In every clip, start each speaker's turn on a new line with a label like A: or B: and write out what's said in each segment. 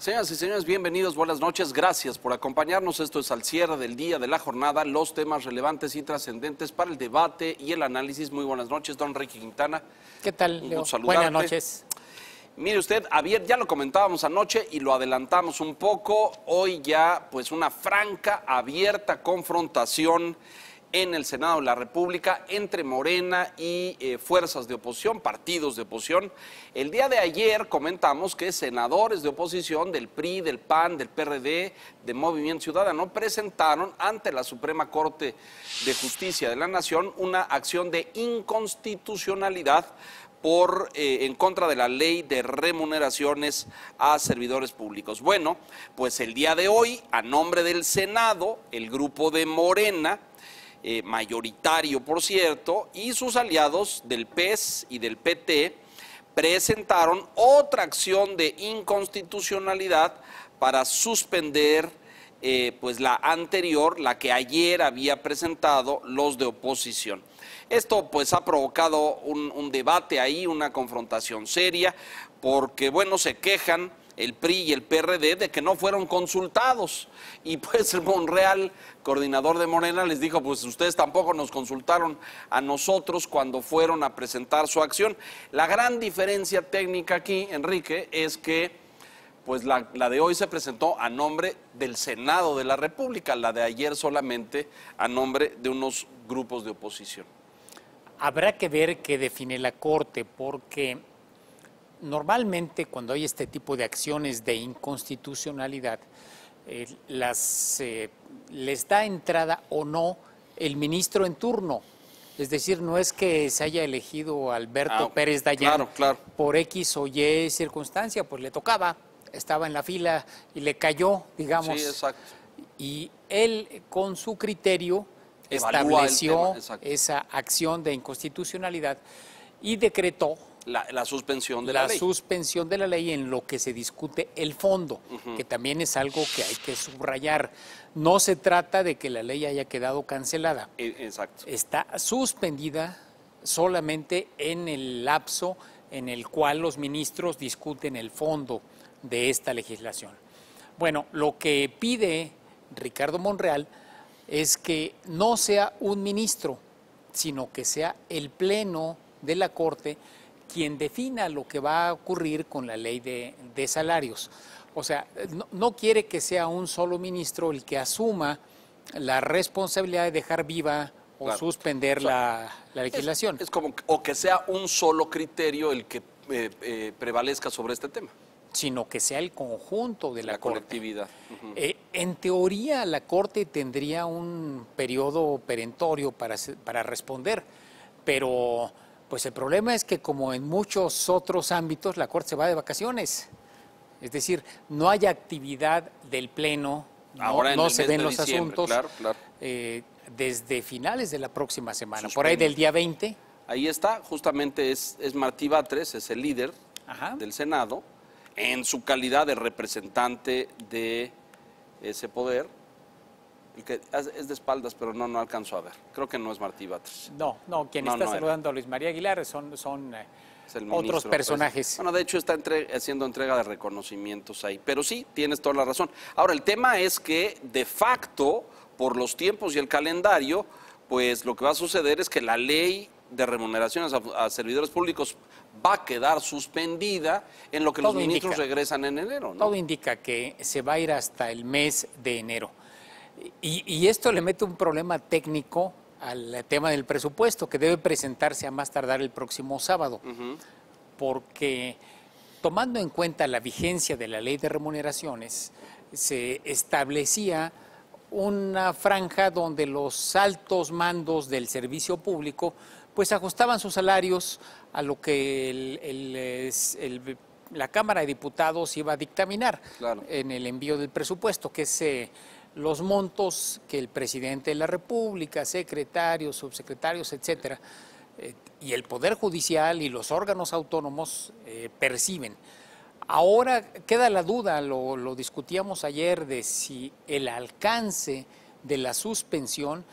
A: Señoras y señores, bienvenidos, buenas noches, gracias por acompañarnos. Esto es al cierre del día de la jornada, los temas relevantes y trascendentes para el debate y el análisis. Muy buenas noches, don Enrique Quintana.
B: ¿Qué tal,
A: Un
B: Leo?
A: gusto
B: Buenas noches.
A: Mire usted, ayer ya lo comentábamos anoche y lo adelantamos un poco. Hoy ya, pues, una franca, abierta confrontación en el Senado de la República entre Morena y eh, fuerzas de oposición, partidos de oposición. El día de ayer comentamos que senadores de oposición del PRI, del PAN, del PRD, de Movimiento Ciudadano presentaron ante la Suprema Corte de Justicia de la Nación una acción de inconstitucionalidad por eh, en contra de la ley de remuneraciones a servidores públicos. Bueno, pues el día de hoy, a nombre del Senado, el grupo de Morena, eh, mayoritario por cierto, y sus aliados del PES y del PT, presentaron otra acción de inconstitucionalidad para suspender eh, pues la anterior, la que ayer había presentado los de oposición. Esto pues ha provocado un, un debate ahí, una confrontación seria, porque bueno, se quejan el PRI y el PRD de que no fueron consultados. Y pues el Monreal, coordinador de Morena, les dijo, pues ustedes tampoco nos consultaron a nosotros cuando fueron a presentar su acción. La gran diferencia técnica aquí, Enrique, es que pues la, la, de hoy se presentó a nombre del Senado de la República, la de ayer solamente a nombre de unos grupos de oposición.
B: Habrá que ver qué define la Corte, porque normalmente cuando hay este tipo de acciones de inconstitucionalidad, eh, las, eh, les da entrada o no el ministro en turno. Es decir, no es que se haya elegido Alberto
A: Ah,
B: Pérez
A: claro, claro.
B: por X o Y circunstancia, pues le tocaba, estaba en la fila y le cayó, digamos.
A: Sí, exacto.
B: Y él, con su criterio,
A: Evalúa
B: estableció esa acción de inconstitucionalidad y decretó
A: La, la suspensión de la,
B: la
A: ley.
B: suspensión de la ley en lo que se discute el fondo, que también es algo que hay que subrayar. No se trata de que la ley haya quedado cancelada,
A: E- Exacto.
B: está suspendida solamente en el lapso en el cual los ministros discuten el fondo de esta legislación. Bueno, lo que pide Ricardo Monreal es que no sea un ministro, sino que sea el Pleno de la Corte quien defina lo que va a ocurrir con la ley de, de salarios. O sea, no, no quiere que sea un solo ministro el que asuma la responsabilidad de dejar viva o
A: Claro.
B: suspender
A: O sea,
B: la, la
A: Es-
B: legislación.
A: Es, como, que- o que sea un solo criterio el que eh, eh, prevalezca sobre este tema,
B: sino que sea el conjunto de la,
A: la,
B: Corte.
A: colectividad.
B: Eh, en teoría, la Corte tendría un periodo perentorio para, para responder, pero pues el problema es que como en muchos otros ámbitos, la Corte se va de vacaciones. Es decir, no hay actividad del Pleno, no,
A: Ahora
B: no se ven los asuntos
A: claro, claro.
B: eh, desde finales de la próxima semana, por ahí del día 20.
A: Ahí está, justamente es, es Martí Batres, es el líder
B: Ajá.
A: del Senado, en su calidad de representante de ese poder. Que es de espaldas, pero no, no alcanzo a ver. Creo que no es Martí Batres.
B: No, no, quien
A: No,
B: está
A: no era.
B: saludando a Luis María Aguilar son, son eh, otros
A: ministro,
B: personajes.
A: pues. Bueno, de hecho está entre- haciendo entrega de reconocimientos ahí. Pero sí, tienes toda la razón. Ahora, el tema es que de facto, por los tiempos y el calendario, pues lo que va a suceder es que la ley de remuneraciones a, a servidores públicos va a quedar suspendida en lo que los ministros
B: indica.
A: regresan en enero. ¿no?
B: Todo indica que se va a ir hasta el mes de enero. Y, y esto le mete un problema técnico al tema del presupuesto, que debe presentarse a más tardar el próximo sábado, porque tomando en cuenta la vigencia de la ley de remuneraciones, se establecía una franja donde los altos mandos del servicio público pues ajustaban sus salarios a lo que el- el, es- el- la Cámara de Diputados iba a dictaminar
A: Claro.
B: en el envío del presupuesto, que es los montos que el presidente de la República, secretarios, subsecretarios, etcétera, eh, y el Poder Judicial y los órganos autónomos eh, perciben. Ahora queda la duda, lo, lo discutíamos ayer, de si el alcance de la suspensión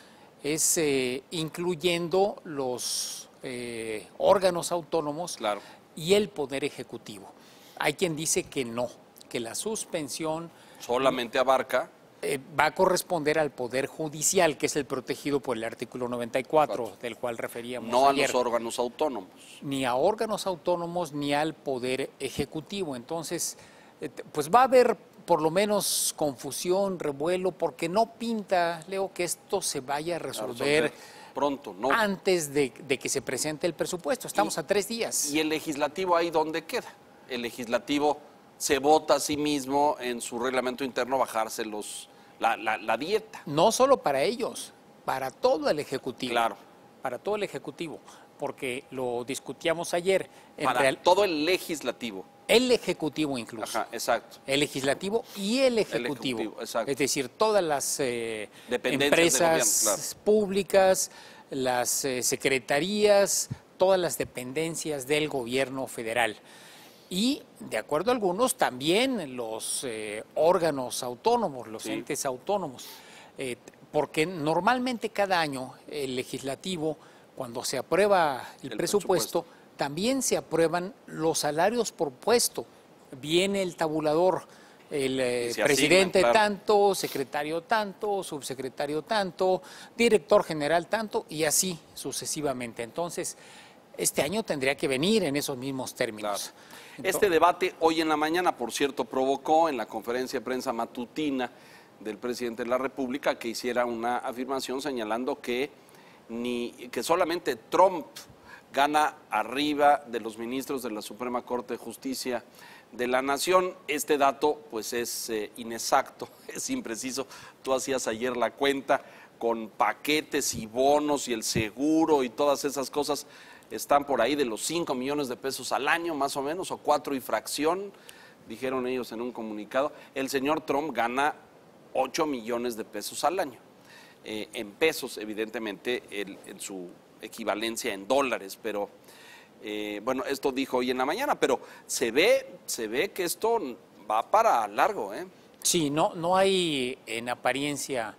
B: es eh, incluyendo los eh, órganos autónomos
A: Claro.
B: y el Poder Ejecutivo. Hay quien dice que no, que la suspensión
A: Solamente abarca
B: eh, va a corresponder al Poder Judicial, que es el protegido por el artículo 94, del cual referíamos
A: no a los órganos autónomos.
B: Ni a órganos autónomos ni al Poder Ejecutivo. Entonces, eh, pues va a haber por lo menos confusión, revuelo, porque no pinta, Leo, que esto se vaya a
A: A
B: resolver
A: resolver pronto, ¿no?
B: antes de, de que se presente el presupuesto. Estamos
A: Y-
B: a tres días.
A: ¿Y el legislativo ahí dónde queda? El legislativo se vota a sí mismo en su reglamento interno bajarse los, la, la- la dieta.
B: No solo para ellos, para todo el Ejecutivo.
A: Claro.
B: Para todo el Ejecutivo, porque lo discutíamos ayer. En
A: Para
B: real-
A: todo el legislativo.
B: el Ejecutivo incluso.
A: Ajá, exacto.
B: El legislativo y el ejecutivo.
A: Ejecutivo, exacto.
B: Es decir, todas las eh, empresas
A: gobierno,
B: públicas, las eh, secretarías, todas las dependencias del gobierno federal. Y, de acuerdo a algunos, también los eh, órganos autónomos, los
A: Sí.
B: entes autónomos. Eh, porque normalmente cada año el legislativo, cuando se aprueba el,
A: El
B: presupuesto, también se aprueban los salarios por puesto. Viene el tabulador, el eh,
A: asignan,
B: presidente
A: claro.
B: tanto, secretario tanto, subsecretario tanto, director general tanto, y así sucesivamente. Entonces, este año tendría que venir en esos mismos términos.
A: Este debate hoy en la mañana, por cierto, provocó en la conferencia de prensa matutina del presidente de la República que hiciera una afirmación señalando que ni que solamente Trump gana arriba de los ministros de la Suprema Corte de Justicia de la Nación. Este dato pues es eh, inexacto, es impreciso. Tú hacías ayer la cuenta con paquetes y bonos y el seguro y todas esas cosas están por ahí de los 5 millones de pesos al año más o menos o cuatro y fracción, dijeron ellos en un comunicado. El señor Trump gana 8 millones de pesos al año. Eh, en pesos, evidentemente, en su equivalencia en dólares, pero eh, bueno, esto dijo hoy en la mañana, pero se ve, se ve que esto va para largo, ¿eh?
B: Sí, no, no hay en apariencia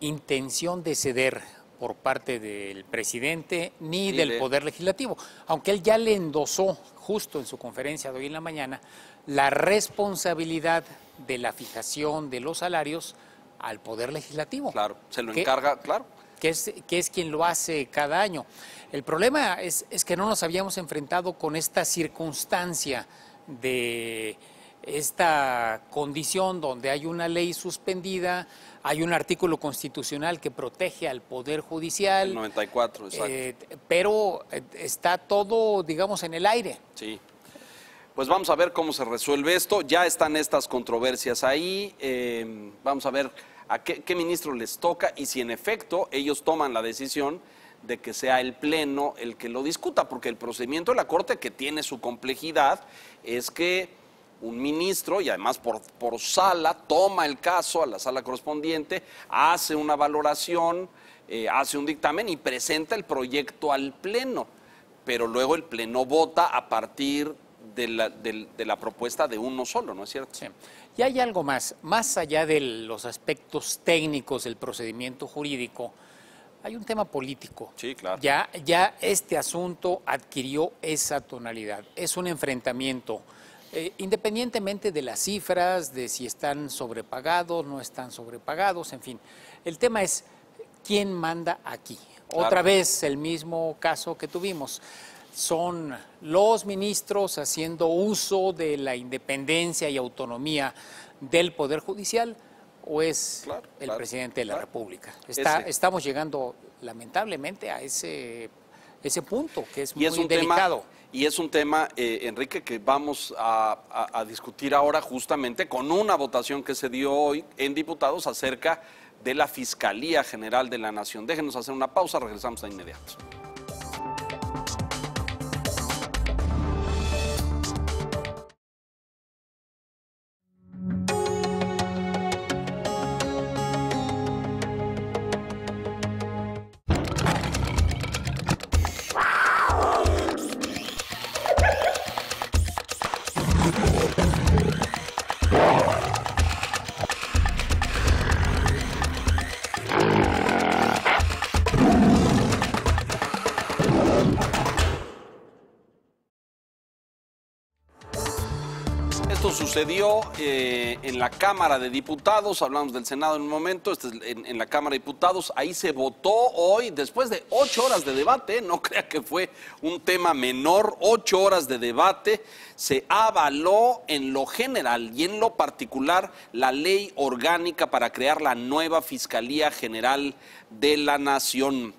B: intención de ceder por parte del presidente ni
A: Ni
B: del
A: de-
B: Poder Legislativo, aunque él ya le endosó justo en su conferencia de hoy en la mañana la responsabilidad de la fijación de los salarios al Poder Legislativo.
A: Claro, se lo encarga, claro.
B: que es, que es quien lo hace cada año. El problema es, es que no nos habíamos enfrentado con esta circunstancia de esta condición donde hay una ley suspendida, hay un artículo constitucional que protege al Poder Judicial,
A: El 94, exacto.
B: eh, pero eh, está todo, digamos, en el aire.
A: Sí. Pues vamos a ver cómo se resuelve esto. Ya están estas controversias ahí. eh, vamos a ver a qué, qué ministro les toca y si en efecto ellos toman la decisión de que sea el Pleno el que lo discuta, porque el procedimiento de la Corte, que tiene su complejidad, es que un ministro, y además por, por sala, toma el caso a la sala correspondiente, hace una valoración, eh, hace un dictamen y presenta el proyecto al Pleno pero luego el Pleno vota a partir de la, de la propuesta de uno solo, ¿no es cierto?
B: Sí. Y hay algo más, más allá de los aspectos técnicos del procedimiento jurídico, hay un tema político.
A: Sí, claro.
B: Ya, ya este asunto adquirió esa tonalidad. Es un enfrentamiento, eh, independientemente de las cifras, de si están sobrepagados, no están sobrepagados, en fin. El tema es quién manda aquí.
A: Claro.
B: Otra vez el mismo caso que tuvimos. Son los ministros haciendo uso de la independencia y autonomía del Poder Judicial o es
A: Claro,
B: el
A: claro,
B: presidente de la. República. Está, estamos llegando lamentablemente a ese, ese punto que es
A: Y
B: muy
A: es un
B: delicado.
A: tema, y es un tema eh, Enrique, que vamos a, discutir ahora justamente con una votación que se dio hoy en diputados acerca de la Fiscalía General de la Nación. Déjenos hacer una pausa, regresamos de inmediato. Sucedió eh, en la Cámara de Diputados, hablamos del Senado en un momento, este es en, en, la Cámara de Diputados, ahí se votó hoy, después de ocho horas de debate, no crea que fue un tema menor, ocho horas de debate, se avaló en lo general y en lo particular la ley orgánica para crear la nueva Fiscalía General de la Nación.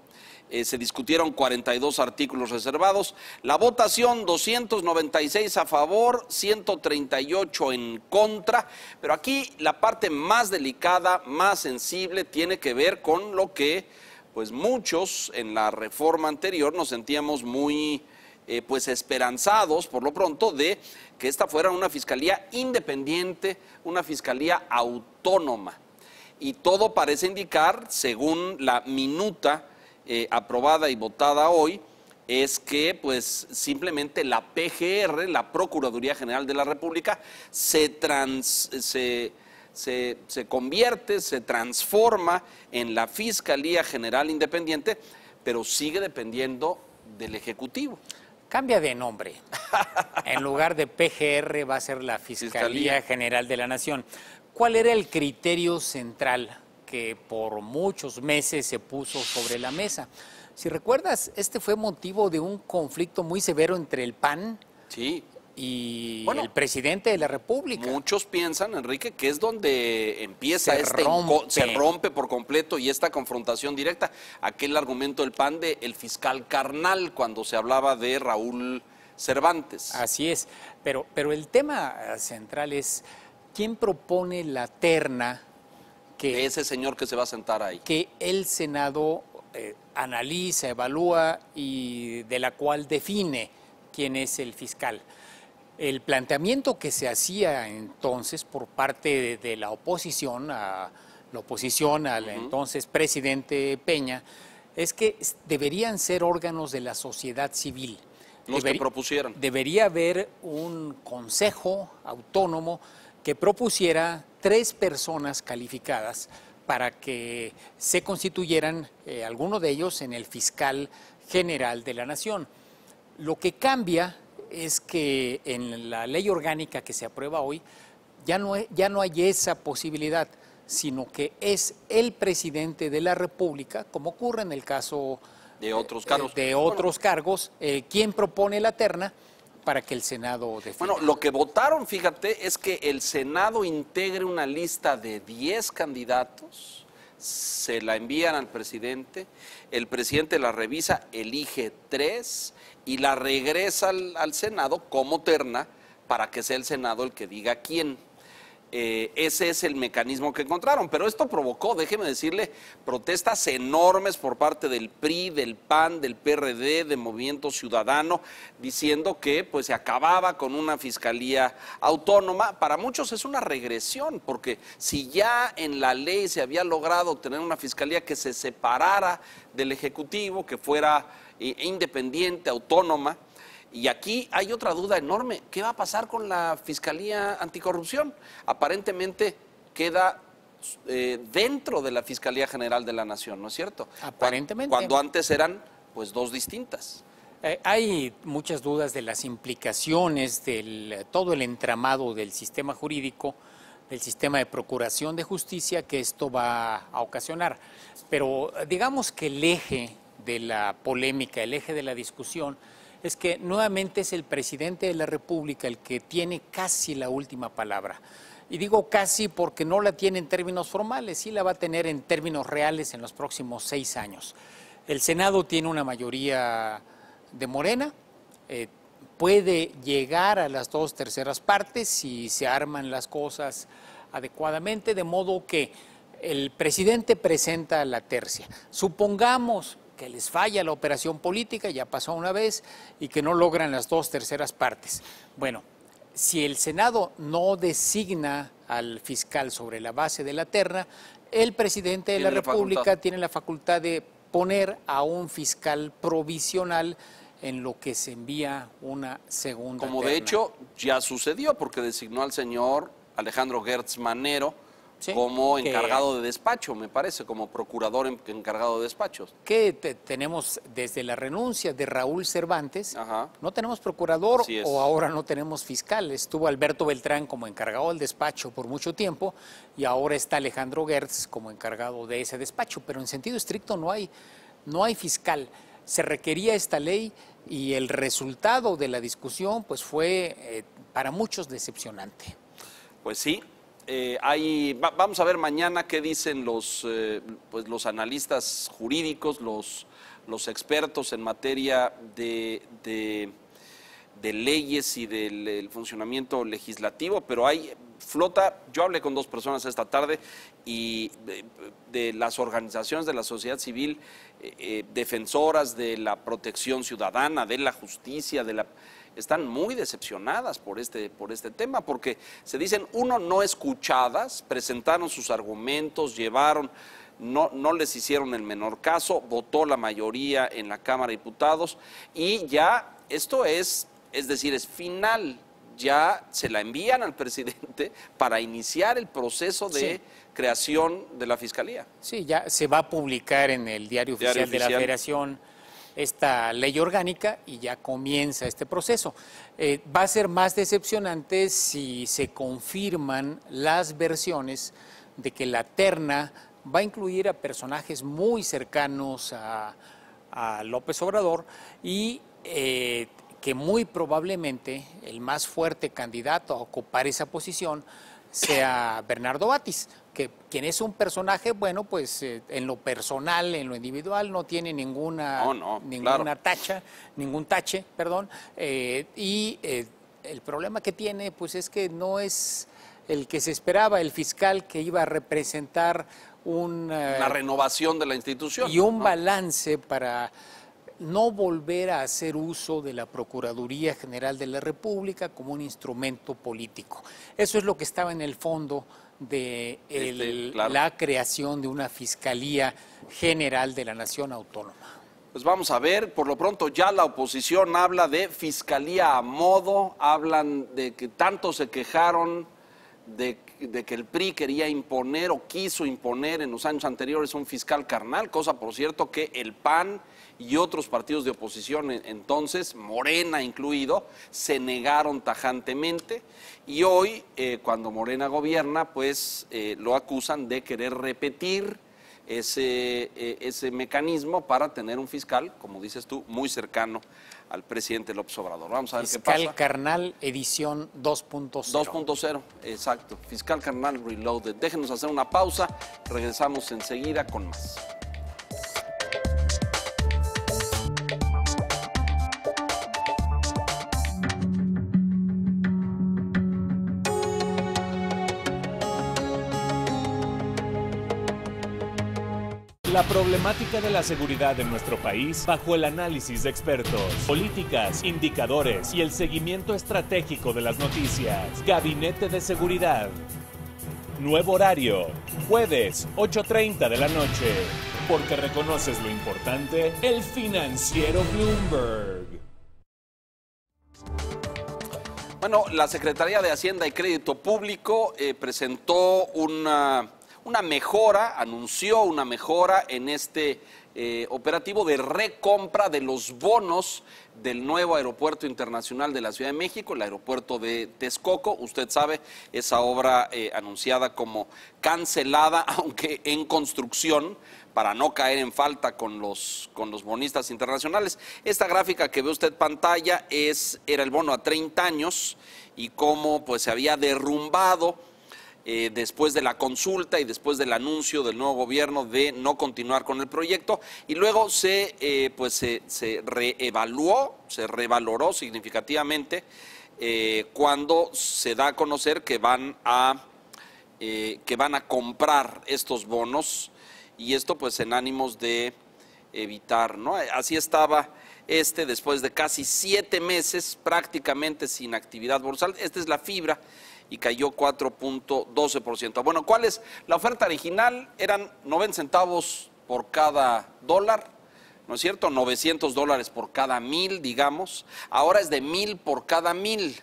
A: Eh, se discutieron 42 artículos reservados. La votación 296 a favor, 138 en contra. Pero aquí la parte más delicada, más sensible, tiene que ver con lo que, pues muchos en la reforma anterior nos sentíamos muy, eh, pues esperanzados, por lo pronto, de que esta fuera una fiscalía independiente, una fiscalía autónoma. Y todo parece indicar, según la minuta, eh, aprobada y votada hoy es que pues simplemente la PGR, la Procuraduría General de la República, se, trans, se, se, se convierte, se transforma en la Fiscalía General Independiente, pero sigue dependiendo del Ejecutivo.
B: Cambia de nombre. en lugar de PGR va a ser la Fiscalía, Fiscalía, General de la Nación. ¿Cuál era el criterio central que por muchos meses se puso sobre la mesa. Si recuerdas, este fue motivo de un conflicto muy severo entre el PAN
A: sí.
B: y el presidente de la República.
A: Muchos piensan, Enrique, que es donde empieza se este rompe. se rompe por completo y esta confrontación directa. Aquel argumento del PAN de el fiscal carnal cuando se hablaba de Raúl Cervantes.
B: Así es, pero, pero el tema central es quién propone la terna
A: que ese señor que se va a sentar ahí.
B: Que el Senado eh, analiza, evalúa y de la cual define quién es el fiscal. El planteamiento que se hacía entonces por parte de, la oposición, a la oposición al entonces presidente Peña, es que deberían ser órganos de la sociedad civil.
A: Los que propusieran.
B: Debería haber un consejo autónomo que propusiera tres personas calificadas para que se constituyeran eh, algunos de ellos en el fiscal general de la nación. Lo que cambia es que en la ley orgánica que se aprueba hoy ya no, ya no hay esa posibilidad, sino que es el presidente de la República, como ocurre en el caso
A: de otros cargos,
B: de otros cargos eh, quien propone la terna para que el Senado.
A: Bueno, lo que votaron, fíjate, es que el Senado integre una lista de 10 candidatos, se la envían al presidente, el presidente la revisa, elige tres y la regresa al, al Senado como terna para que sea el Senado el que diga quién. Eh, ese es el mecanismo que encontraron. Pero esto provocó, déjeme decirle, protestas enormes por parte del PRI, del PAN, del PRD, de Movimiento Ciudadano, diciendo que pues se acababa con una fiscalía autónoma. Para muchos es una regresión, porque si ya en la ley se había logrado tener una fiscalía que se separara del Ejecutivo, que fuera eh, independiente, autónoma, y aquí hay otra duda enorme. ¿Qué va a pasar con la Fiscalía Anticorrupción? Aparentemente queda eh, dentro de la Fiscalía General de la Nación, ¿no es cierto?
B: Aparentemente.
A: Cuando, antes eran pues dos distintas.
B: Eh, hay muchas dudas de las implicaciones de todo el entramado del sistema jurídico, del sistema de procuración de justicia que esto va a ocasionar. Pero digamos que el eje de la polémica, el eje de la discusión, es que nuevamente es el presidente de la República el que tiene casi la última palabra. Y digo casi porque no la tiene en términos formales, sí la va a tener en términos reales en los próximos seis años. El Senado tiene una mayoría de Morena, eh, puede llegar a las dos terceras partes si se arman las cosas adecuadamente, de modo que el presidente presenta la tercia. Supongamos que les falla la operación política, ya pasó una vez, y que no logran las dos terceras partes. Bueno, si el Senado no designa al fiscal sobre la base de la terna, el presidente de la, República tiene la facultad de poner a un fiscal provisional en lo que se envía una segunda
A: Como de hecho ya sucedió, porque designó al señor Alejandro Gertz Manero
B: Sí,
A: como
B: que-
A: encargado de despacho, me parece, como procurador en- encargado de despachos.
B: que te- tenemos desde la renuncia de Raúl Cervantes,
A: Ajá.
B: no tenemos procurador o ahora no tenemos fiscal. Estuvo Alberto Beltrán como encargado del despacho por mucho tiempo y ahora está Alejandro Gertz como encargado de ese despacho, pero en sentido estricto no hay, no hay fiscal. Se requería esta ley y el resultado de la discusión pues fue eh, para muchos decepcionante.
A: Pues sí. Eh, hay, va- vamos a ver mañana qué dicen los, eh, pues los analistas jurídicos, los, los expertos en materia de, de- leyes y del el funcionamiento legislativo, pero hay flota, yo hablé con dos personas esta tarde y de, de las organizaciones de la sociedad civil, eh, eh, defensoras de la protección ciudadana, de la justicia, de la están muy decepcionadas por este, por este tema, porque se dicen, uno, no escuchadas, presentaron sus argumentos, llevaron, no, no les hicieron el menor caso, votó la mayoría en la Cámara de Diputados y ya esto es, es decir, es final, ya se la envían al presidente para iniciar el proceso de
B: Sí.
A: creación de la Fiscalía.
B: Sí, ya se va a publicar en el diario oficial,
A: Diario
B: de la. Federación esta ley orgánica y ya comienza este proceso. Eh, va a ser más decepcionante si se confirman las versiones de que la terna va a incluir a personajes muy cercanos a, López Obrador y eh, que muy probablemente el más fuerte candidato a ocupar esa posición sea Bernardo Batis, que quien es un personaje, bueno, pues eh, en lo personal, en lo individual, no tiene ninguna,
A: No, no,
B: ninguna
A: claro.
B: tacha, ningún tache, perdón, eh, y eh, el problema que tiene, pues es que no es el que se esperaba, el fiscal que iba a representar un...
A: Una renovación de la institución.
B: y un
A: ¿no?
B: balance para no volver a hacer uso de la Procuraduría General de la República como un instrumento político. Eso es lo que estaba en el fondo de el-
A: Este, claro.
B: la creación de una Fiscalía General de la Nación Autónoma.
A: Pues vamos a ver, por lo pronto ya la oposición habla de fiscalía a modo, hablan de que tanto se quejaron de, de que el PRI quería imponer o quiso imponer en los años anteriores un fiscal carnal, cosa por cierto que el PAN y otros partidos de oposición en- entonces, Morena incluido, se negaron tajantemente y hoy, eh, cuando Morena gobierna, pues eh, lo acusan de querer repetir ese, eh, ese mecanismo para tener un fiscal, como dices tú, muy cercano al presidente López Obrador. Vamos a ver qué
B: Fiscal
A: pasa.
B: Carnal Edición 2.0.
A: 2.0, exacto. Fiscal Carnal Reloaded. Déjenos hacer una pausa. Regresamos enseguida con más.
C: La problemática de la seguridad en nuestro país bajo el análisis de expertos, políticas, indicadores y el seguimiento estratégico de las noticias. Gabinete de Seguridad. Nuevo horario, jueves 8.30 de la noche. Porque reconoces lo importante, el financiero Bloomberg.
A: Bueno, la Secretaría de Hacienda y Crédito Público eh, presentó una, una mejora, anunció una mejora en este eh, operativo de recompra de los bonos del nuevo aeropuerto internacional de la Ciudad de México, el aeropuerto de Texcoco. Usted sabe, esa obra eh, anunciada como cancelada, aunque en construcción, para no caer en falta con los, con los bonistas internacionales. Esta gráfica que ve usted pantalla es, era el bono a 30 años y cómo pues, se había derrumbado eh, después de la consulta y después del anuncio del nuevo gobierno de no continuar con el proyecto y luego se, eh, pues, se, reevaluó, se revaloró significativamente eh, cuando se da a conocer que van a, que van a comprar estos bonos y esto pues en ánimos de evitar, ¿no? Así estaba este después de casi siete meses prácticamente sin actividad borsal. Esta es la fibra y cayó 4.12%. Bueno, ¿cuál es la oferta original? Eran 90 centavos por cada dólar, ¿no es cierto? 900 dólares por cada mil, digamos. Ahora es de mil por cada mil.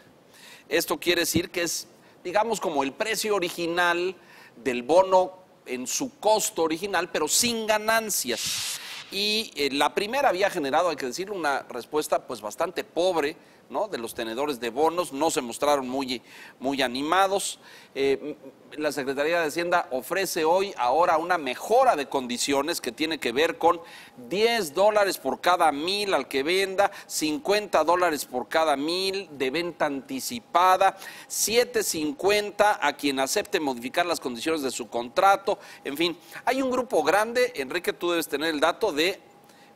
A: Esto quiere decir que es, digamos, como el precio original del bono en su costo original, pero sin ganancias. Y eh, la primera había generado, hay que decir, una respuesta pues bastante pobre ¿no? de los tenedores de bonos, no se mostraron muy, muy animados. Eh, la Secretaría de Hacienda ofrece hoy ahora una mejora de condiciones que tiene que ver con 10 dólares por cada mil al que venda, 50 dólares por cada mil de venta anticipada, 7.50 a quien acepte modificar las condiciones de su contrato, en fin, hay un grupo grande, Enrique, tú debes tener el dato de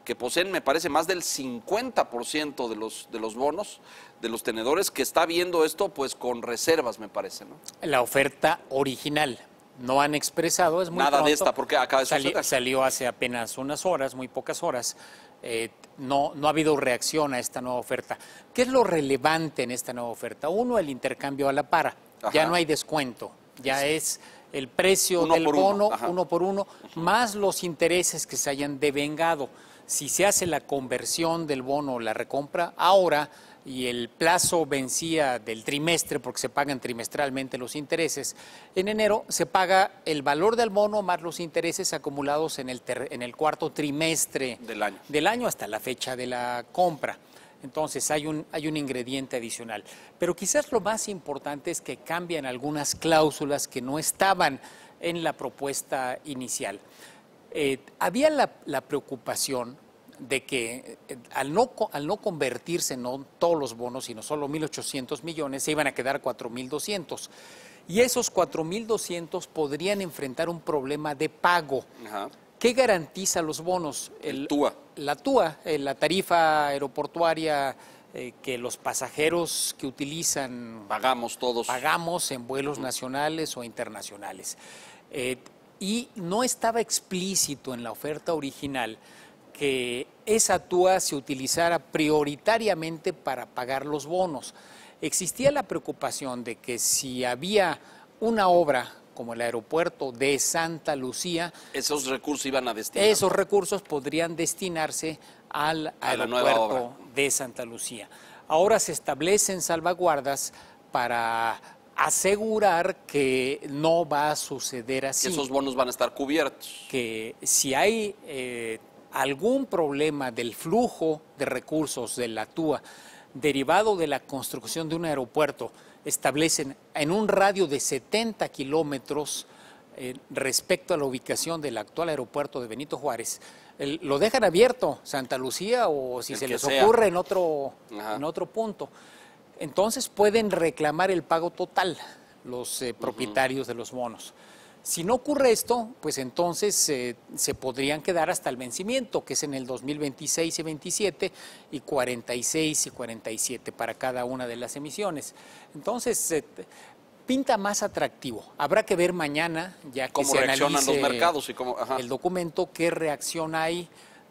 A: que poseen, me parece, más del 50% de los, de los bonos, de los tenedores, que está viendo esto pues con reservas, me parece, ¿no?
B: La oferta original. No han expresado, es muy
A: Nada de esta, porque acaba de suceder.
B: salió hace apenas unas horas, muy pocas horas. Eh, no, no ha habido reacción a esta nueva oferta. ¿Qué es lo relevante en esta nueva oferta? Uno, el intercambio a la para. Ya no hay descuento, ya es el precio
A: Uno
B: del
A: uno,
B: bono uno por uno, más los intereses que se hayan devengado. Si se hace la conversión del bono o la recompra ahora y el plazo vencía del trimestre, porque se pagan trimestralmente los intereses, en enero se paga el valor del bono más los intereses acumulados en el, ter- en el cuarto trimestre
A: Del año.
B: del año hasta la fecha de la compra. Entonces hay un, hay un ingrediente adicional. Pero quizás lo más importante es que cambian algunas cláusulas que no estaban en la propuesta inicial. Eh, había la, la preocupación de que eh, al, no, co- al no convertirse no todos los bonos, sino solo 1.800 millones, se iban a quedar 4.200. Y esos 4.200 podrían enfrentar un problema de pago.
A: Ajá.
B: ¿Qué garantiza los bonos?
A: El TUA.
B: La TUA, eh, la tarifa aeroportuaria que los pasajeros que utilizan
A: Pagamos todos.
B: pagamos en vuelos nacionales o internacionales. Eh, y no estaba explícito en la oferta original que esa TUA se utilizara prioritariamente para pagar los bonos. Existía la preocupación de que si había una obra como el aeropuerto de Santa Lucía,
A: Esos recursos iban a destinar.
B: esos recursos podrían destinarse al aeropuerto de Santa Lucía. Ahora se establecen salvaguardas para asegurar que no va a suceder
A: que
B: así.
A: esos bonos van a estar cubiertos.
B: que si hay eh, algún problema del flujo de recursos de la TUA derivado de la construcción de un aeropuerto, establecen en un radio de 70 kilómetros eh, respecto a la ubicación del actual aeropuerto de Benito Juárez, el- lo dejan abierto, Santa Lucía o si
A: El
B: se
A: que
B: les
A: sea.
B: ocurre en otro,
A: Ajá.
B: en otro punto. Entonces pueden reclamar el pago total los eh, propietarios de los bonos. Si no ocurre esto, pues entonces eh, se podrían quedar hasta el vencimiento, que es en el 2026 y 27 y 46 y 47 para cada una de las emisiones. Entonces, eh, pinta más atractivo. Habrá que ver mañana, ya que
A: Cómo
B: se
A: reaccionan los
B: analice
A: mercados y cómo- ajá.
B: el documento, qué reacción hay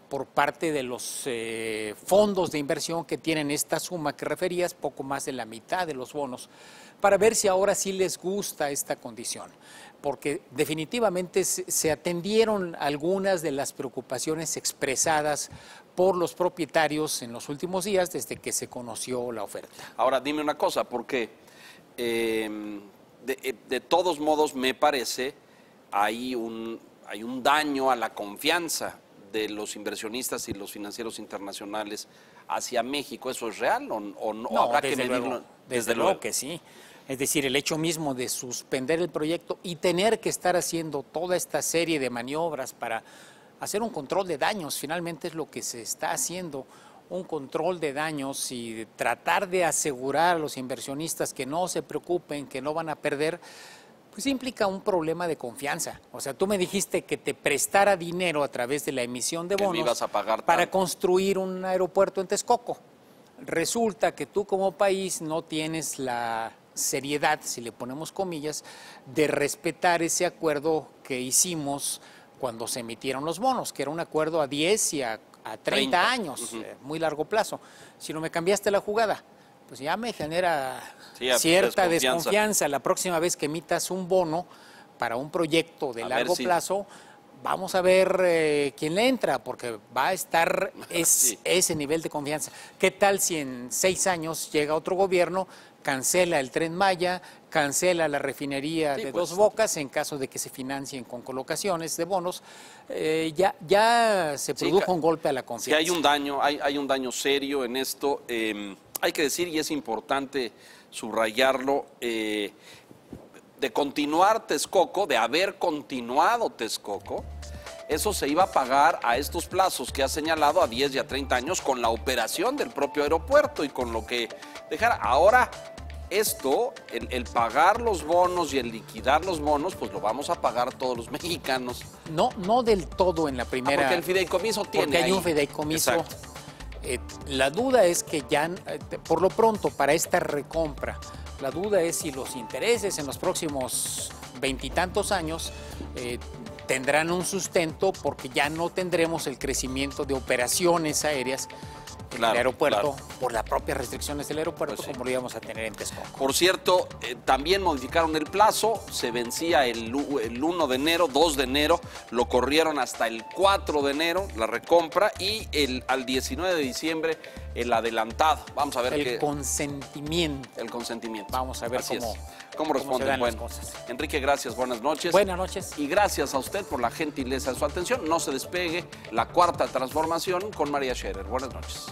B: por parte de los eh, fondos de inversión que tienen esta suma que referías, poco más de la mitad de los bonos, para ver si ahora sí les gusta esta condición. Porque definitivamente se atendieron algunas de las preocupaciones expresadas por los propietarios en los últimos días desde que se conoció la oferta.
A: Ahora, dime una cosa, porque eh, de, de todos modos me parece hay un, hay un daño a la confianza de los inversionistas y los financieros internacionales hacia México. ¿Eso es real o, o no?
B: No,
A: habrá que
B: desde
A: medirlo?
B: luego, desde, luego que sí. Es decir, el hecho mismo de suspender el proyecto y tener que estar haciendo toda esta serie de maniobras para hacer un control de daños, finalmente es lo que se está haciendo, un control de daños y tratar de asegurar a los inversionistas que no se preocupen, que no van a perder, pues implica un problema de confianza. O sea, tú me dijiste que te prestara dinero a través de la emisión de bonos
A: ibas a pagar
B: para construir un aeropuerto en Texcoco. Resulta que tú como país no tienes la seriedad, si le ponemos comillas, de respetar ese acuerdo que hicimos cuando se emitieron los bonos, que era un acuerdo a 10 y a, a 30,
A: 30,
B: años, eh, muy largo plazo. Si no me cambiaste la jugada, pues ya me genera
A: Sí, a-
B: cierta
A: desconfianza.
B: desconfianza. La próxima vez que emitas un bono para un proyecto de
A: A
B: largo
A: si-
B: plazo, vamos a ver eh, quién le entra, porque va a estar es,
A: Sí.
B: ese nivel de confianza. ¿Qué tal si en seis años llega otro gobierno, cancela el tren Maya, cancela la refinería
A: Sí,
B: de
A: pues.
B: Dos Bocas en caso de que se financien con colocaciones de bonos. Eh, ya, ya se produjo un golpe a la
A: Si
B: confianza.
A: hay un daño, hay, hay un daño serio en esto. eh, hay que decir, y es importante subrayarlo, eh, de continuar Texcoco, de haber continuado Texcoco, eso se iba a pagar a estos plazos que ha señalado a 10 y a 30 años con la operación del propio aeropuerto y con lo que dejara. Ahora, esto, el, el pagar los bonos y el liquidar los bonos, pues lo vamos a pagar todos los mexicanos.
B: No, no del todo en la
A: Ah,
B: primera.
A: porque el fideicomiso tiene.
B: Porque hay
A: ahí.
B: un fideicomiso.
A: Exacto.
B: Eh, la duda es que ya, eh, por lo pronto, para esta recompra, la duda es si los intereses en los próximos veintitantos años eh, tendrán un sustento porque ya no tendremos el crecimiento de operaciones aéreas
A: Claro,
B: el aeropuerto
A: claro.
B: por las propias restricciones del aeropuerto
A: Pues sí.
B: como lo íbamos a tener en Texcoco.
A: Por cierto, eh, también modificaron el plazo, se vencía el, el 1 de enero, 2 de enero, lo corrieron hasta el 4 de enero, la recompra, y el, al 19 de diciembre el adelantado. Vamos a ver
B: El
A: qué...
B: consentimiento.
A: el consentimiento.
B: Vamos a ver
A: Así
B: cómo-
A: es. cómo
B: cómo
A: responden.
B: las
A: Bueno,
B: cosas.
A: Enrique, gracias, buenas noches.
B: Buenas noches.
A: Y gracias a usted por la gentileza de su atención. No se despegue la cuarta transformación con María Scherer. Buenas noches.